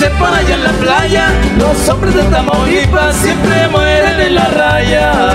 se para allá en la playa, los hombres de Tamaulipas siempre mueren en la raya.